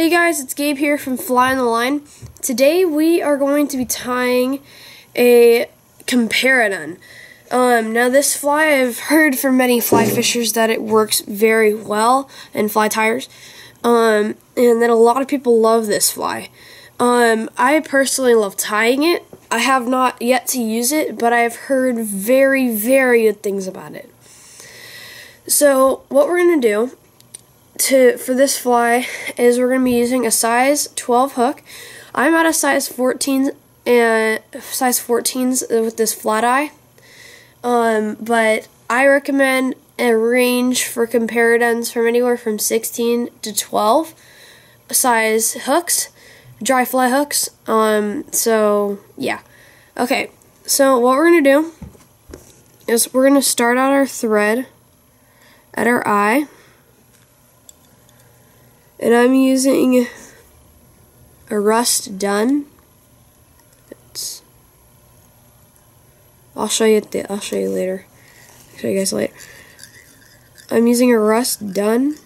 Hey guys, it's Gabe here from Fly on the Line. Today we are going to be tying a Comparadun. Um, now this fly, I've heard from many fly fishers that it works very well in fly tires, um, and that a lot of people love this fly. Um, I personally love tying it. I have not yet to use it, but I've heard very, very good things about it. So what we're going to do to for this fly is we're going to be using a size 12 hook. I'm at a size 14 and size 14s with this flat eye. Um, but I recommend a range for comparaduns from anywhere from 16 to 12 size hooks, dry fly hooks. Um, so yeah. Okay. So what we're going to do is we're going to start out our thread at our eye and I'm using a rust dun. It's, I'll show you the, I'll show you later. I'll show you guys later. I'm using a rust dun.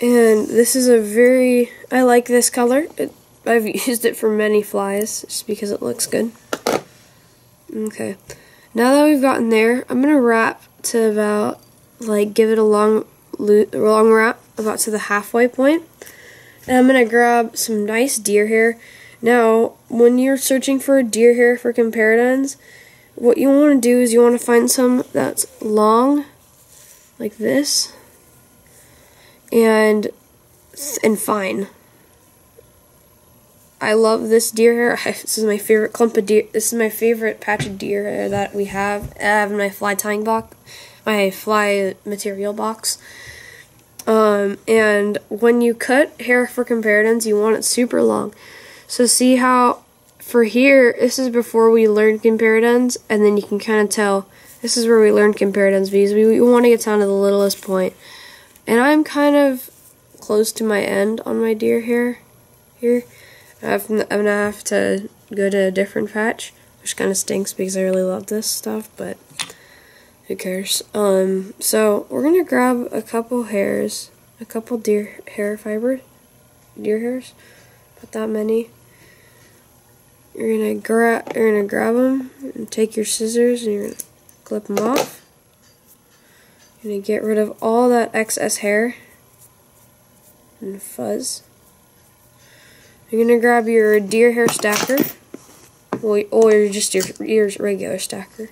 And this is a very, I like this color. It, I've used it for many flies just because it looks good. Okay. Now that we've gotten there, I'm going to wrap to about, like, give it a long, long wrap about to the halfway point. And I'm going to grab some nice deer hair. Now, when you're searching for a deer hair for comparaduns, what you want to do is you want to find some that's long, like this, and and fine. I love this deer hair. This is my favorite clump of deer. This is my favorite patch of deer hair that we have. I have my fly tying box, my fly material box. Um, and when you cut hair for comparaduns, you want it super long. So see how for here, this is before we learned comparaduns, and then you can kind of tell this is where we learned comparaduns because we, we want to get down to the littlest point. And I'm kind of close to my end on my deer hair here. I'm gonna have to go to a different patch, which kind of stinks because I really love this stuff, but who cares? Um, so we're gonna grab a couple hairs, a couple deer hair fiber, deer hairs, not that many. You're gonna grab, you're gonna grab them and take your scissors and you're gonna clip them off. You're gonna get rid of all that excess hair and fuzz. You're gonna grab your deer hair stacker, or just your, your regular stacker.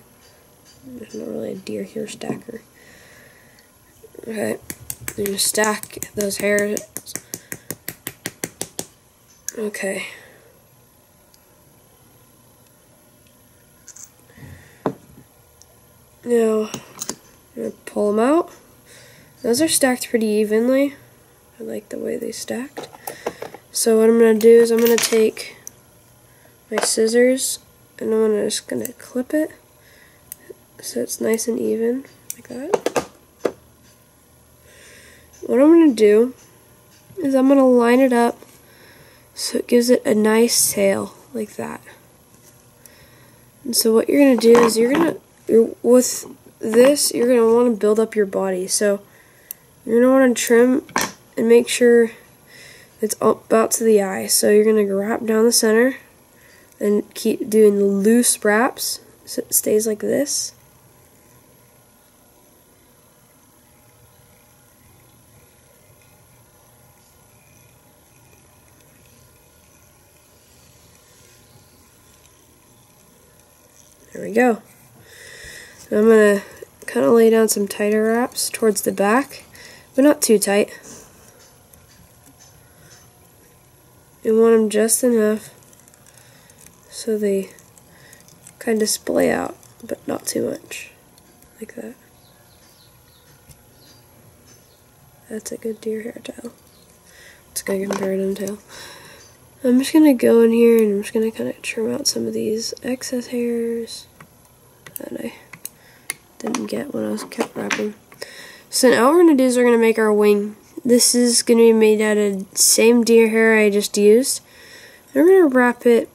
There's not really a deer hair stacker. Okay, you just stack those hairs. Okay. Now, I'm going to pull them out. Those are stacked pretty evenly. I like the way they stacked. So what I'm going to do is I'm going to take my scissors and I'm just going to clip it so it's nice and even, like that. What I'm going to do is I'm going to line it up so it gives it a nice tail, like that. And so what you're going to do is you're going to, with this, you're going to want to build up your body. So you're going to want to trim and make sure it's about to the eye. So you're going to wrap down the center and keep doing loose wraps so it stays like this. There we go. I'm going to kind of lay down some tighter wraps towards the back, but not too tight. You want them just enough so they kind of splay out, but not too much, like that. That's a good deer hair tail. It's a good comparadun tail. I'm just going to go in here and I'm just going to kind of trim out some of these excess hairs that I didn't get when I was kept wrapping. So now what we're going to do is we're going to make our wing. This is going to be made out of the same deer hair I just used. we're going to wrap it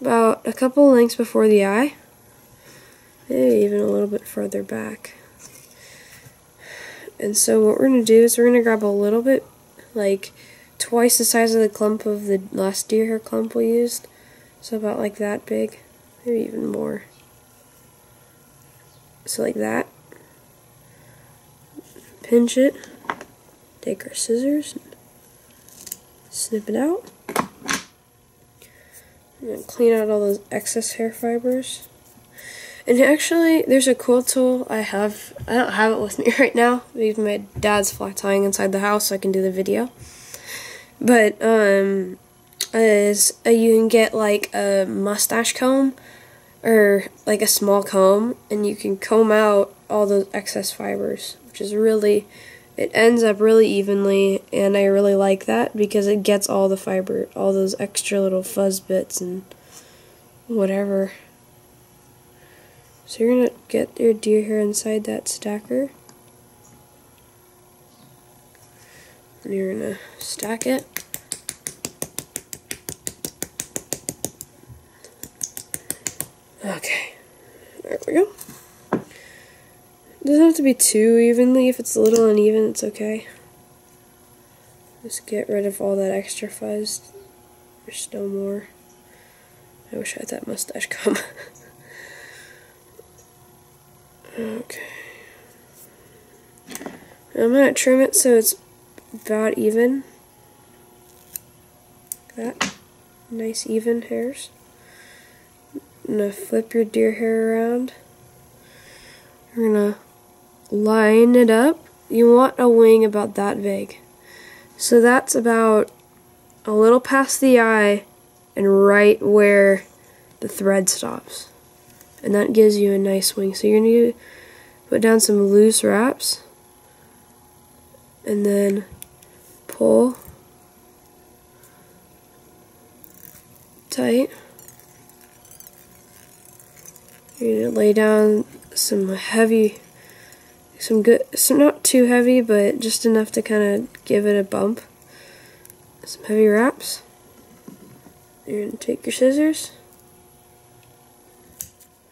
about a couple lengths before the eye. Maybe even a little bit further back. And so what we're going to do is we're going to grab a little bit like twice the size of the clump of the last deer hair clump we used. So about like that big, maybe even more. So like that. Pinch it. Take our scissors. Snip it out. And clean out all those excess hair fibers. And actually, there's a cool tool I have. I don't have it with me right now. Even my dad's fly tying inside the house, so I can do the video. But um, is uh, you can get like a mustache comb or like a small comb, and you can comb out all those excess fibers, which is really. It ends up really evenly, and I really like that because it gets all the fiber, all those extra little fuzz bits and whatever. So you're to get your deer hair inside that stacker. And you're to stack it. Okay, there we go. It doesn't have to be too evenly. If it's a little uneven, it's okay. Just get rid of all that extra fuzz. There's still more. I wish I had that mustache comb. Okay. I'm going to trim it so it's about even. That. Nice even hairs. To flip your deer hair around. Going to line it up. You want a wing about that big. So that's about a little past the eye and right where the thread stops and that gives you a nice wing. So you're to put down some loose wraps and then pull tight. You're to lay down some heavy, some good, some not too heavy, but just enough to kind of give it a bump. Some heavy wraps. You're to take your scissors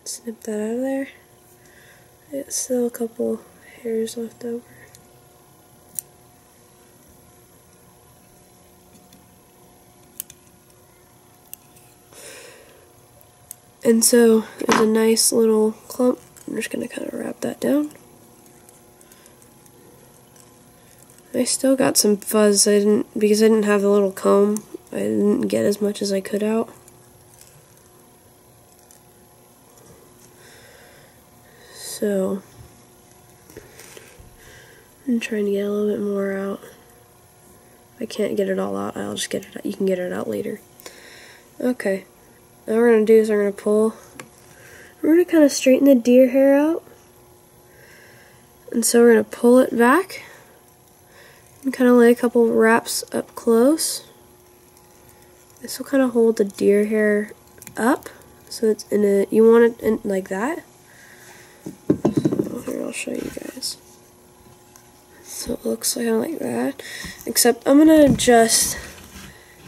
snip that out of there. It's still a couple hairs left over. And so there's a nice little clump. I'm just going to kind of wrap that down. I still got some fuzz. I didn't because I didn't have the little comb. I didn't get as much as I could out. So, I'm trying to get a little bit more out. I can't get it all out, I'll just get it out. You can get it out later. Okay. Now we're going to do is we're going to pull, we're going to kind of straighten the deer hair out. And so we're going to pull it back and kind of lay a couple wraps up close. This will kind of hold the deer hair up. So it's in a, you want it in like that. So here, I'll show you guys. So it looks kind of like that, except I'm going to adjust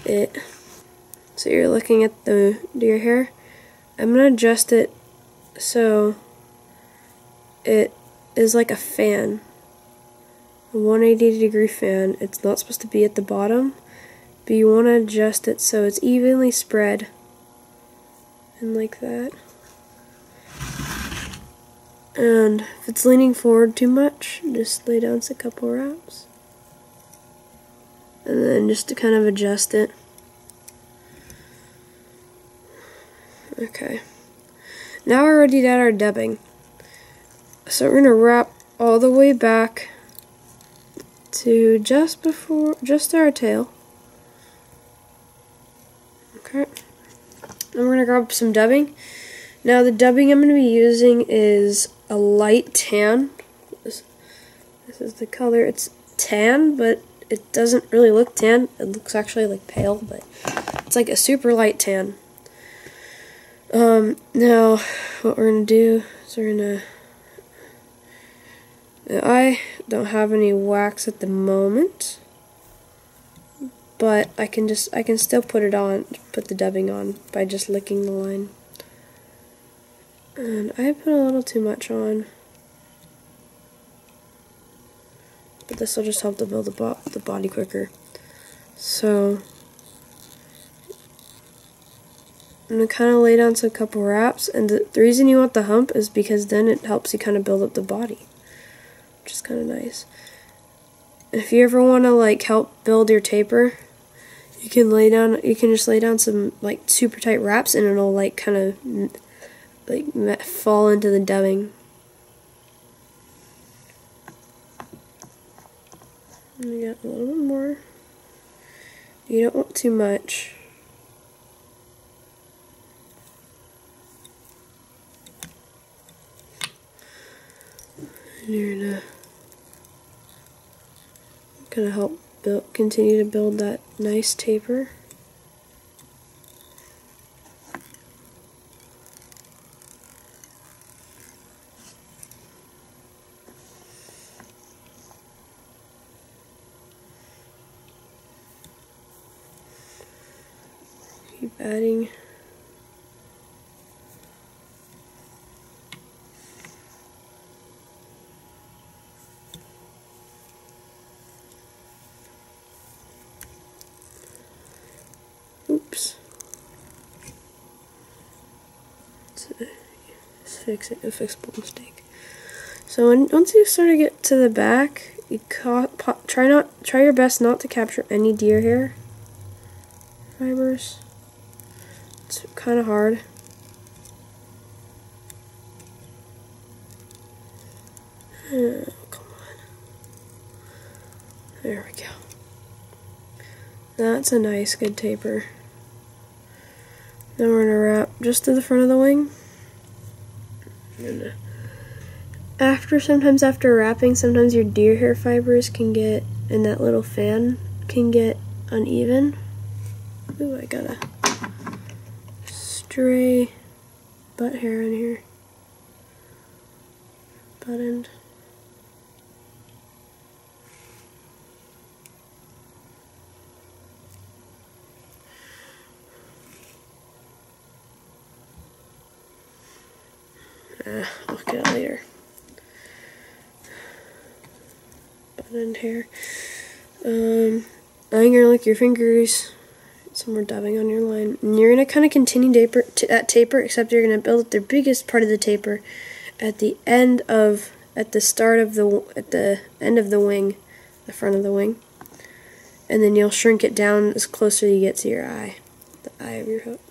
it. So you're looking at the deer hair. I'm going to adjust it so it is like a fan. A 180 degree fan. It's not supposed to be at the bottom, but you want to adjust it so it's evenly spread. And like that. And if it's leaning forward too much, just lay down a couple wraps. And then just to kind of adjust it. Okay. Now we're ready to add our dubbing. So we're going to wrap all the way back to just before, just our tail. Okay. Then we're going to grab some dubbing. Now the dubbing I'm going to be using is a light tan. This, this is the color. It's tan, but it doesn't really look tan. It looks actually like pale, but it's like a super light tan. Um, now, what we're going to do is we're going to... I don't have any wax at the moment, but I can just, I can still put it on, put the dubbing on by just licking the line. And I put a little too much on. but this will just help to build the, bo the body quicker. So I'm going to kind of lay down some couple wraps, and the, the reason you want the hump is because then it helps you kind of build up the body, which is kind of nice. If you ever want to like help build your taper, you can lay down, you can just lay down some like super tight wraps, and it'll like kind of like fall into the dubbing. We got a little bit more. You don't want too much. And you're gonna help build, continue to build that nice taper. Keep adding Oops. It's a, fix it, a fixable mistake. So when, once you sort of get to the back, you try not try your best not to capture any deer hair fibers. It's kind of hard. Come on. There we go. That's a nice, good taper. Then we're going to wrap just to the front of the wing. After, sometimes after wrapping, sometimes your deer hair fibers can get, and that little fan can get uneven. Ooh, I got a stray butt hair in here. Butt end. Uh, I'll get it later. Butt end hair. Um, now you're gonna lick your fingers, some more dubbing on your line, and you're gonna kind of continue taper that taper, except you're gonna build up the biggest part of the taper at the end of, at the start of the, at the end of the wing, the front of the wing, and then you'll shrink it down as closer you get to your eye, the eye of your hook.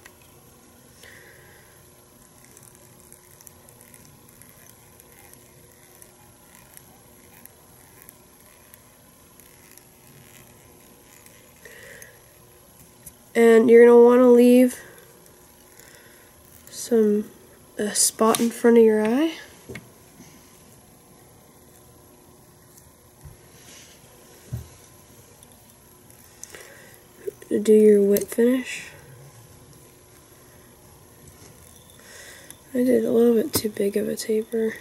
And you're going to want to leave some a spot in front of your eye. Do your whip finish. I did a little bit too big of a taper.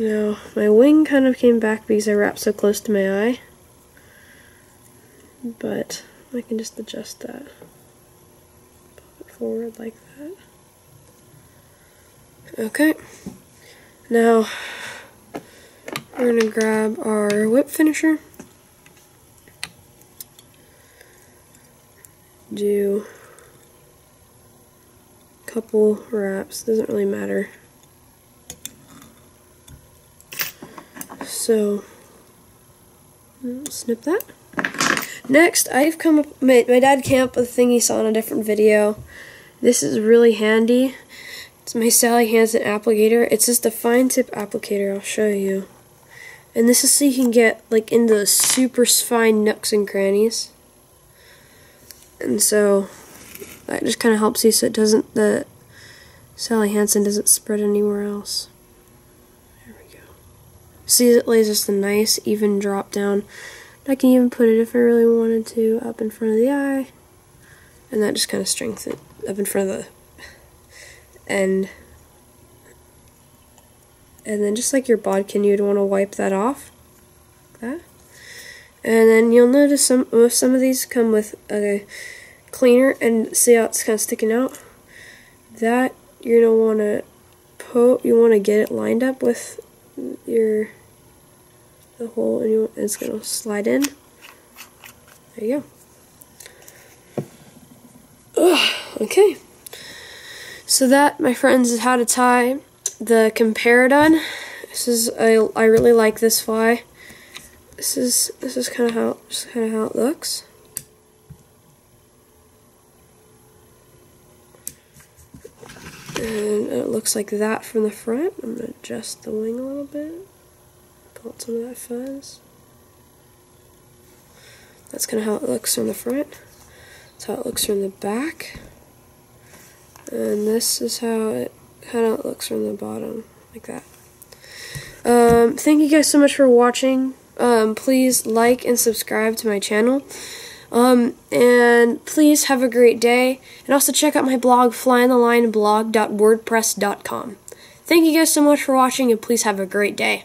Now, my wing kind of came back because I wrapped so close to my eye. But I can just adjust that. Pop it forward like that. Okay. Now, we're going to grab our whip finisher. Do a couple wraps, doesn't really matter. So, mm, snip that. Next, I've come up, my, my dad came up with a thing he saw in a different video. This is really handy. It's my Sally Hansen applicator. It's just a fine tip applicator, I'll show you. And this is so you can get like into the super fine nooks and crannies. And so that just kind of helps you so it doesn't, the Sally Hansen doesn't spread anywhere else. See, it lays just a nice even drop down. I can even put it if I really wanted to up in front of the eye. And that just kind of strengthens it up in front of the end. And then just like your bodkin, you'd want to wipe that off. Like that. And then you'll notice some some of these come with a cleaner and see how it's kind of sticking out. That you're gonna want to put. You want to get it lined up with your the hole, and, it's gonna slide in. There you go. Ugh, okay. So that, my friends, is how to tie the Comparadun. This is I I really like this fly. This is this is kind of how just kind of how it looks. And it looks like that from the front. I'm going to adjust the wing a little bit. Some of that fuzz. That's kind of how it looks from the front. That's how it looks from the back. And this is how it kind of looks from the bottom, like that. Um, thank you guys so much for watching. Um, please like and subscribe to my channel. Um, and please have a great day. And also check out my blog, flyonthelineblog.wordpress.com. Thank you guys so much for watching, and please have a great day.